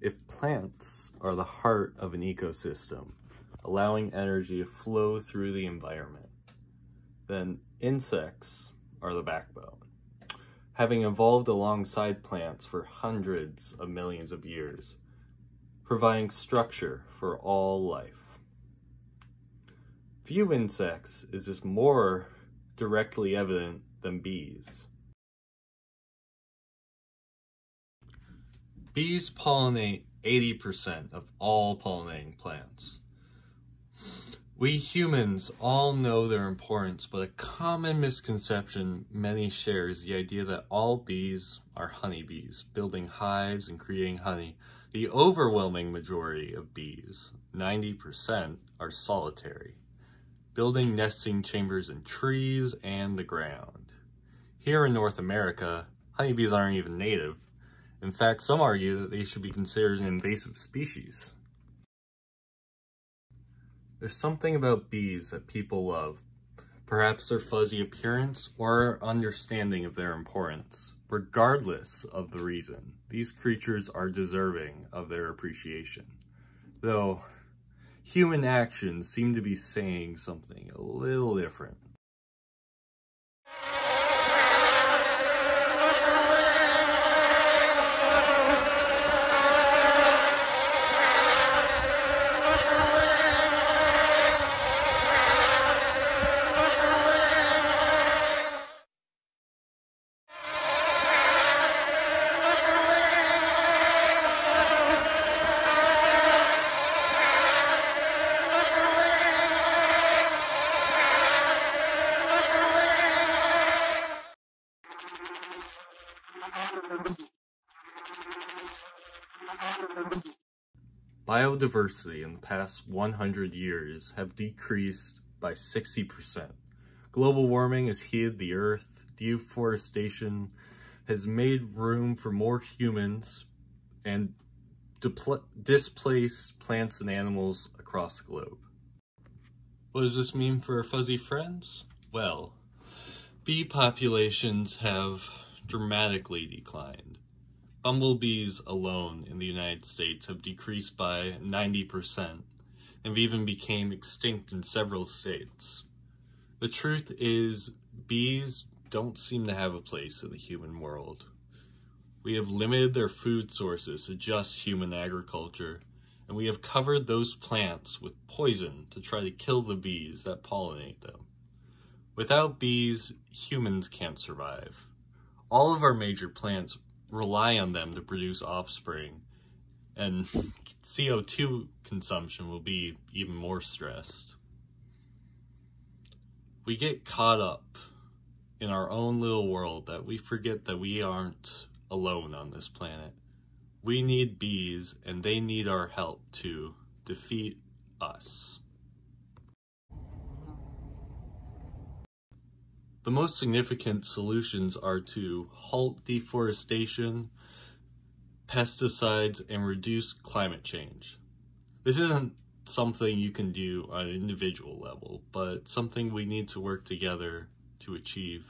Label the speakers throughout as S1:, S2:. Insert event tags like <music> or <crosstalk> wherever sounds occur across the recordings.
S1: If plants are the heart of an ecosystem, allowing energy to flow through the environment, then insects are the backbone. Having evolved alongside plants for hundreds of millions of years, providing structure for all life. Few insects is this more directly evident than bees. Bees pollinate 80% of all pollinating plants. We humans all know their importance, but a common misconception many share is the idea that all bees are honeybees, building hives and creating honey. The overwhelming majority of bees, 90%, are solitary, building nesting chambers in trees and the ground. Here in North America, honeybees aren't even native, in fact, some argue that they should be considered an invasive species. There's something about bees that people love, perhaps their fuzzy appearance or understanding of their importance. Regardless of the reason, these creatures are deserving of their appreciation. Though, human actions seem to be saying something a little different. Biodiversity in the past 100 years have decreased by 60%. Global warming has heated the earth, deforestation has made room for more humans, and displaced plants and animals across the globe. What does this mean for our fuzzy friends? Well, bee populations have dramatically declined. Bumblebees alone in the United States have decreased by 90% and even became extinct in several states. The truth is, bees don't seem to have a place in the human world. We have limited their food sources to just human agriculture, and we have covered those plants with poison to try to kill the bees that pollinate them. Without bees, humans can't survive. All of our major plants rely on them to produce offspring, and <laughs> CO2 consumption will be even more stressed. We get caught up in our own little world that we forget that we aren't alone on this planet. We need bees, and they need our help to defeat us. The most significant solutions are to halt deforestation, pesticides, and reduce climate change. This isn't something you can do on an individual level, but something we need to work together to achieve.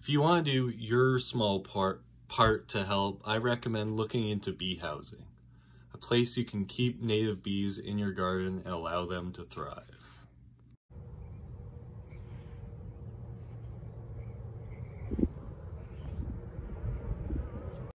S1: If you want to do your small part, part to help, I recommend looking into bee housing, a place you can keep native bees in your garden and allow them to thrive.